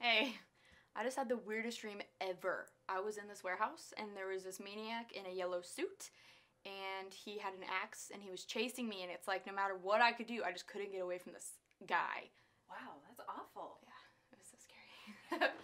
Hey, I just had the weirdest dream ever. I was in this warehouse and there was this maniac in a yellow suit and he had an axe and he was chasing me and it's like no matter what I could do, I just couldn't get away from this guy. Wow, that's awful. Yeah, it was so scary.